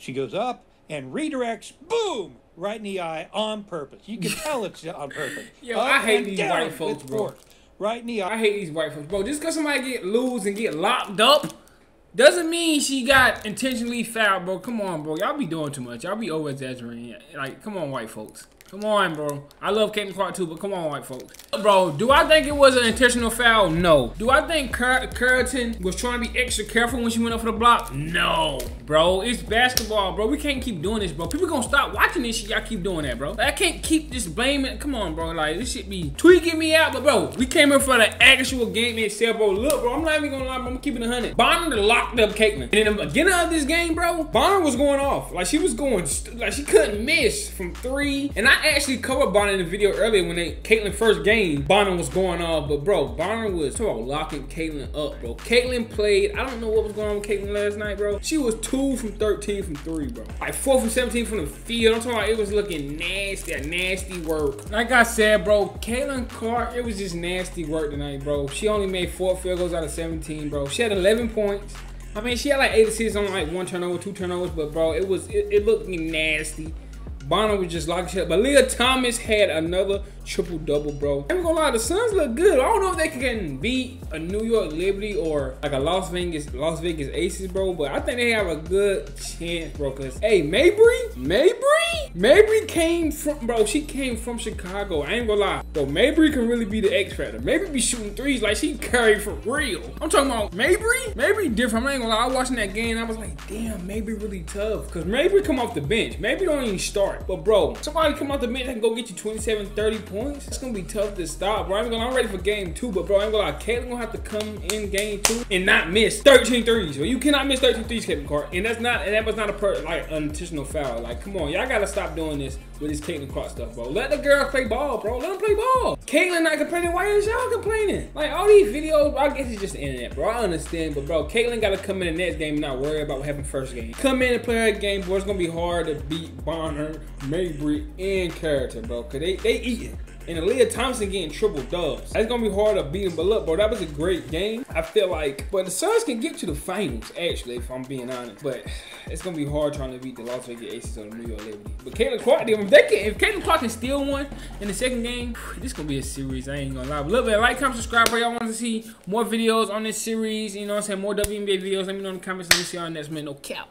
She goes up and redirects, boom, right in the eye on purpose. You can tell it's on purpose. Yo, Up I hate these white folks, bro. force. Right in the eye. I hate these white folks, bro. Just because somebody get lose and get locked up doesn't mean she got intentionally fouled, bro. Come on, bro. Y'all be doing too much. Y'all be over exaggerating. Like, come on, white folks. Come on, bro. I love Caitlin Clark too, but come on, white folks. Bro, do I think it was an intentional foul? No. Do I think Cur- was trying to be extra careful when she went up for the block? No, bro. It's basketball, bro. We can't keep doing this, bro. People gonna stop watching this shit. Y'all keep doing that, bro. I can't keep just blaming. Come on, bro. Like, this shit be tweaking me out, but bro, we came in for the actual game itself, bro. Look, bro, I'm not even gonna lie, bro. I'm keeping it 100. Bonner locked up Caitlin. And in the beginning of this game, bro, Bonner was going off. Like, she was going, like, she couldn't miss from three. And I actually covered Bonner in the video earlier when they, Caitlin first game, Bonner was going off. But, bro, Bonner was talking about locking Caitlin up, bro. Caitlin played, I don't know what was going on with Caitlin last night, bro. She was two from 13 from three, bro. Like, four from 17 from the field. I'm talking about it was looking nasty, nasty work. Like I said, bro, Caitlin Clark, it was just nasty work tonight, bro. She only made four field goals out of 17, bro. She had 11 points. I mean, she had like eight assists on like one turnover, two turnovers, but bro, it was it, it looked nasty. Bonner was just locking shit. But Leah Thomas had another triple double, bro. I'm gonna lie, the Suns look good. I don't know if they can beat a New York Liberty or like a Las Vegas Las Vegas Aces, bro. But I think they have a good chance, bro. Cause hey, Mabrey, Mabrey, Mabrey came from, bro. She came from Chicago. I ain't gonna lie, bro. Mabrey can really be the X factor. Mabrey be shooting threes like she carried for real. I'm talking about Mabrey. Mabrey different. I ain't gonna lie. I was watching that game. I was like, damn, Mabrey really tough. Cause Mabrey come off the bench. Maybe don't even start. But bro, somebody come out the bench and go get you 27, 30 points. It's gonna be tough to stop, bro. I'm, gonna, I'm ready for game two, but bro, I'm gonna lie. Caitlin gonna have to come in game two and not miss 13 threes. Well, you cannot miss 13 threes, Caitlin Clark. And that's not, and that was not a per, like unintentional foul. Like, come on, y'all gotta stop doing this with this Caitlin Clark stuff, bro. Let the girls play ball, bro. Let them play ball. Caitlin not complaining. Why is y'all complaining? Like all these videos, I guess it's just the internet, bro. I understand, but bro, Caitlin gotta come in the next game and not worry about what happened first game. Come in and play her game, bro. It's gonna be hard to beat Bonner, Mabrey, and Character, bro. Cause they they eating. And Aaliyah Thompson getting triple dubs. That's gonna be hard to beat him. But look, bro, that was a great game. I feel like, but the Suns can get to the finals, actually, if I'm being honest. But it's gonna be hard trying to beat the Las Vegas Aces or the New York Liberty. But Caitlin Clark, if they can, if Caitlin Clark can steal one in the second game, this gonna be a series. I ain't gonna lie. But look, man, like, comment, subscribe, bro. Y'all want to see more videos on this series? You know what I'm saying? More WNBA videos. Let me know in the comments. Let me see y'all next man. No cap.